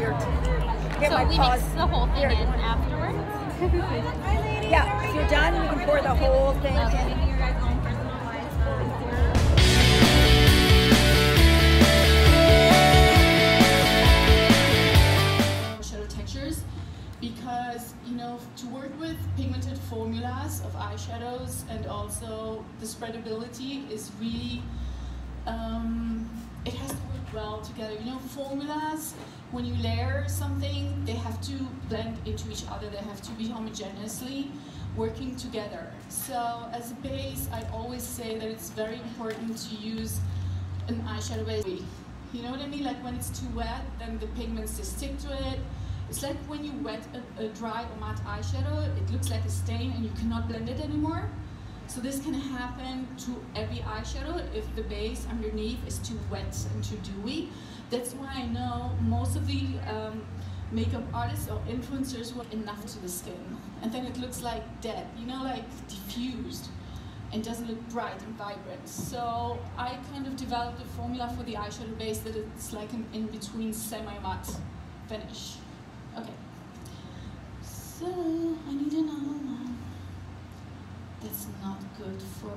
you're get so my we paws. mix the whole thing Here. in afterwards. Yeah, if you're done, you can pour the whole thing Okay. in. Your guys' own personalized shadow textures because you know to work with pigmented formulas of eyeshadows and also the spreadability is really um, it has to work well together you know formulas when you layer something they have to blend into each other they have to be homogeneously working together so as a base i always say that it's very important to use an eyeshadow base you know what I mean? Like when it's too wet, then the pigments just stick to it. It's like when you wet a, a dry or matte eyeshadow, it looks like a stain and you cannot blend it anymore. So this can happen to every eyeshadow if the base underneath is too wet and too dewy. That's why I know most of the um, makeup artists or influencers want enough to the skin. And then it looks like dead, you know, like diffused and doesn't look bright and vibrant. So I kind of developed a formula for the eyeshadow base that it's like an in-between semi-matte finish. Okay. So I need another one. That's not good for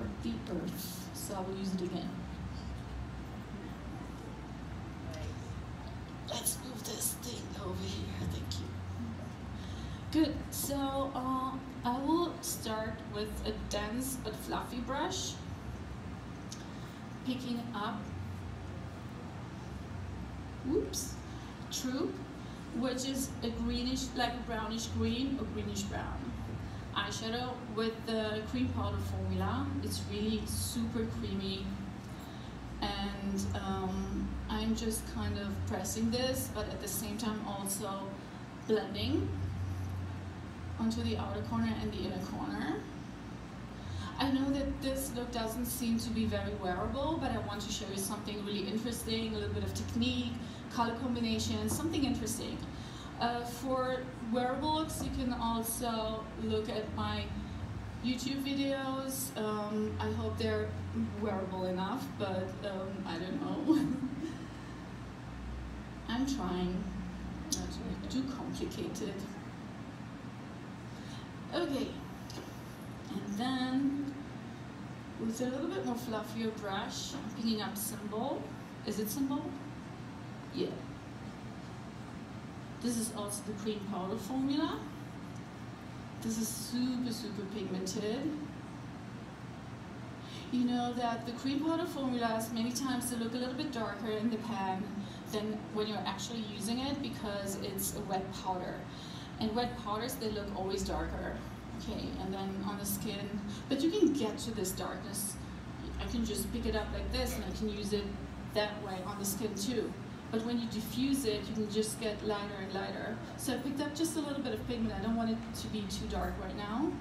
so I will use it again. Let's move this thing over here, thank you. Good, so uh, I will start with a dense but fluffy brush, picking up, whoops, true, which is a greenish, like a brownish green or greenish brown. Eyeshadow with the cream powder formula. It's really super creamy and um, I'm just kind of pressing this, but at the same time also blending onto the outer corner and the inner corner. I know that this look doesn't seem to be very wearable, but I want to show you something really interesting, a little bit of technique, color combination, something interesting. Uh, for wearable looks, you can also look at my YouTube videos. Um, I hope they're wearable enough, but um, I don't know. I'm trying not to make too complicated. Okay, and then with a little bit more fluffier brush, I'm picking up symbol. Is it symbol? Yeah. This is also the cream powder formula. This is super, super pigmented. You know that the cream powder formulas, many times they look a little bit darker in the pan than when you're actually using it because it's a wet powder. And wet powders, they look always darker. Okay, and then on the skin, but you can get to this darkness. I can just pick it up like this and I can use it that way on the skin too. But when you diffuse it, you can just get lighter and lighter. So I picked up just a little bit of pigment. I don't want it to be too dark right now.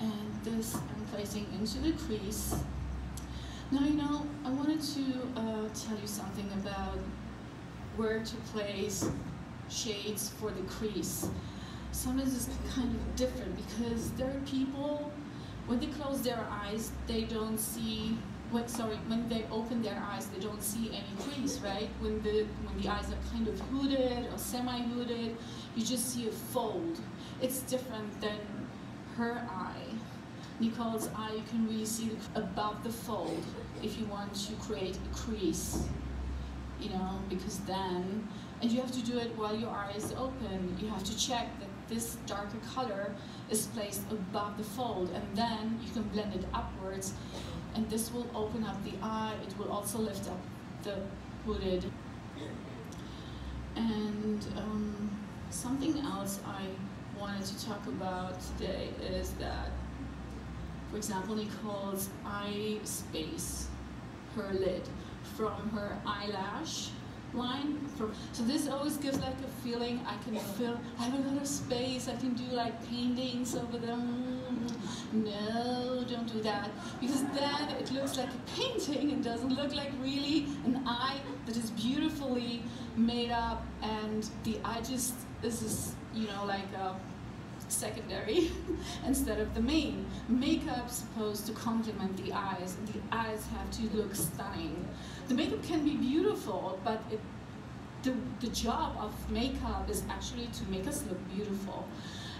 And this I'm placing into the crease. Now, you know, I wanted to uh, tell you something about where to place shades for the crease. Sometimes it's kind of different because there are people, when they close their eyes, they don't see when, sorry, when they open their eyes, they don't see any crease, right? When the when the eyes are kind of hooded or semi-hooded, you just see a fold. It's different than her eye. Nicole's eye, you can really see above the fold if you want to create a crease, you know, because then, and you have to do it while your eye is open. You have to check that this darker color is placed above the fold, and then you can blend it upwards and this will open up the eye. It will also lift up the hooded. And um, something else I wanted to talk about today is that, for example, Nicole's eye space, her lid, from her eyelash line. So this always gives like a feeling I can feel, I have a lot of space, I can do like paintings over there. No, don't do that. Because then it looks like a painting and doesn't look like really an eye that is beautifully made up and the eye just this is, you know, like a secondary instead of the main. Makeup's supposed to complement the eyes and the eyes have to look stunning. The makeup can be beautiful, but it the, the job of makeup is actually to make us look beautiful.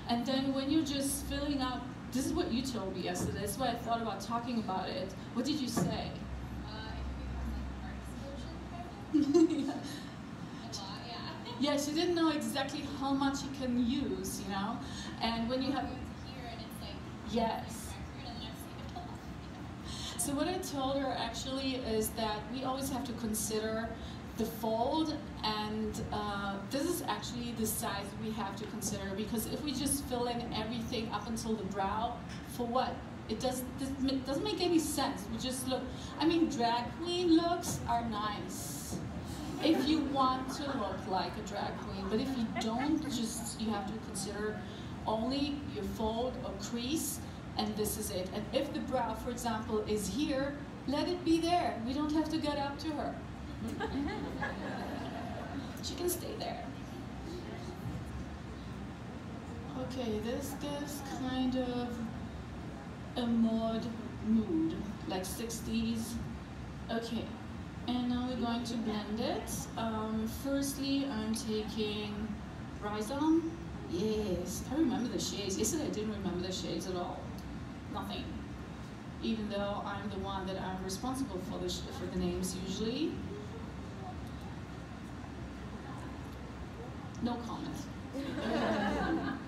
And then when you're just filling up, this is what you told me yesterday. That's why I thought about talking about it. What did you say? yeah. Yeah, she didn't know exactly how much you can use, you know. And when you have yes. So what I told her actually is that we always have to consider the fold and uh, this is actually the size we have to consider because if we just fill in everything up until the brow, for what? It doesn't doesn't make any sense. We just look, I mean, drag queen looks are nice if you want to look like a drag queen, but if you don't, just, you have to consider only your fold or crease and this is it. And if the brow, for example, is here, let it be there. We don't have to get up to her. she can stay there. Okay, this gives kind of a mod mood, like 60s. Okay, and now we're going to blend it. Um, firstly, I'm taking Rhizome. Yes, I remember the shades. Yesterday I didn't remember the shades at all. Nothing. Even though I'm the one that I'm responsible for the, for the names usually. No comment.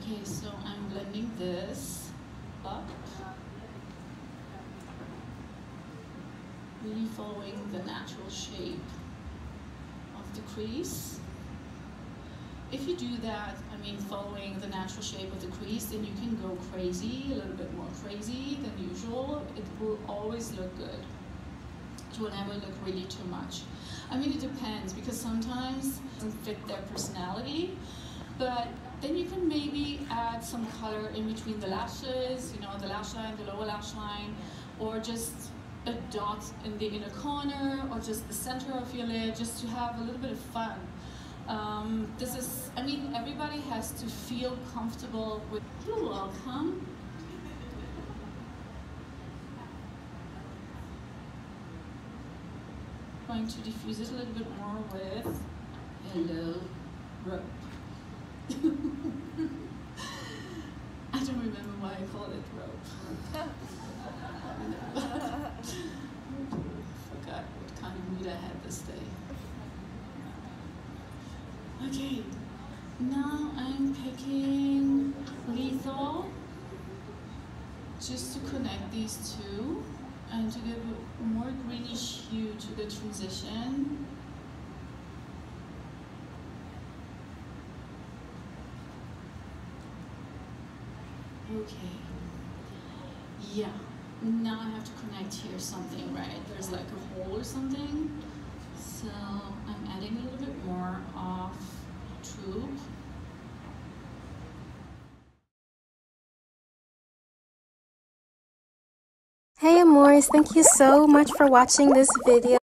okay, so I'm blending this up. Really following the natural shape of the crease. If you do that, I mean following the natural shape of the crease, then you can go crazy, a little bit more crazy than usual. It will always look good. It will never look really too much. I mean, it depends because sometimes it doesn't fit their personality, but then you can maybe add some color in between the lashes, you know, the lash line, the lower lash line, or just a dot in the inner corner, or just the center of your lid, just to have a little bit of fun. Um, this is, I mean, everybody has to feel comfortable with, you're welcome. going to diffuse it a little bit more with Hello Rope. I don't remember why I called it rope. Forgot what kind of mood I had this day. Okay, now I'm picking lethal just to connect these two and to give a more greenish hue to the transition. Okay. Yeah. Now I have to connect here something, right? There's like a hole or something. So I'm adding a little bit more of tube. Hey Amores, thank you so much for watching this video.